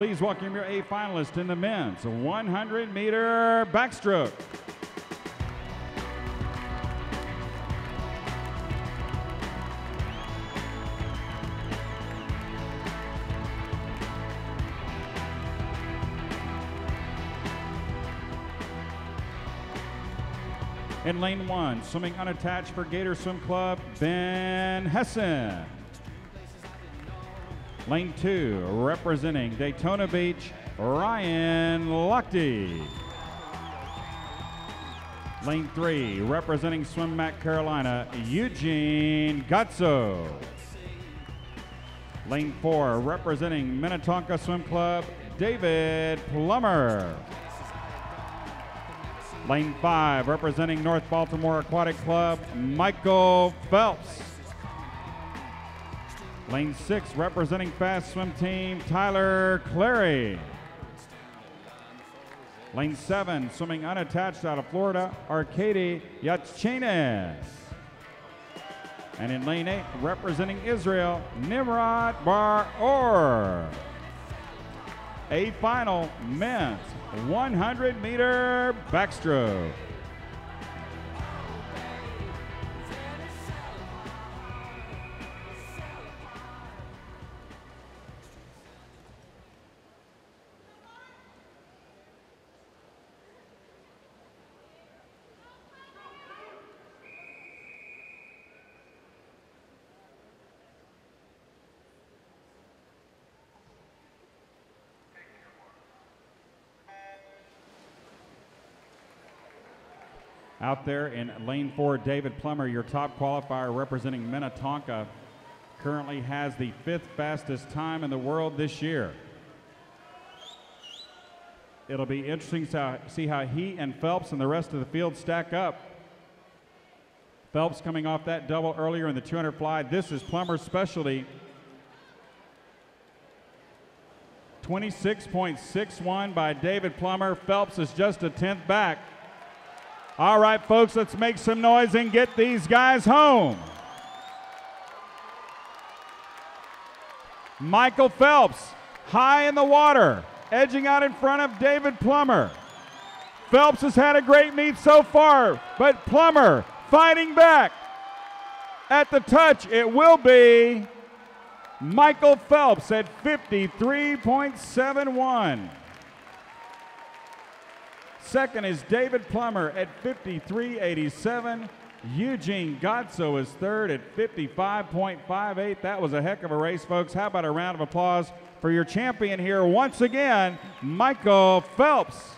Please welcome your A finalist in the men's 100 meter backstroke. In lane one, swimming unattached for Gator Swim Club, Ben Hesen. Lane two, representing Daytona Beach, Ryan Lochte. Lane three, representing SwimMAC Carolina, Eugene Godsoe. Lane four, representing Minnetonka Swim Club, David Plummer. Lane five, representing North Baltimore Aquatic Club, Michael Phelps. Lane six, representing Fast Swim Team, Tyler Clary. Lane seven, swimming unattached out of Florida, Arkady Vyatchanin. And in lane eight, representing Israel, Nimrod Bar Or. A final men's 100 meter backstroke. Out there in lane four, David Plummer, your top qualifier representing Minnetonka, currently has the fifth fastest time in the world this year. It'll be interesting to see how he and Phelps and the rest of the field stack up. Phelps coming off that double earlier in the 200 fly. This is Plummer's specialty. 26.61 by David Plummer. Phelps is just a tenth back. All right, folks, let's make some noise and get these guys home. Michael Phelps, high in the water, edging out in front of David Plummer. Phelps has had a great meet so far, but Plummer fighting back. At the touch, it will be Michael Phelps at 53.71. Second is David Plummer at 53.87. Eugene Godsoe is third at 55.58. That was a heck of a race, folks. How about a round of applause for your champion here once again, Michael Phelps?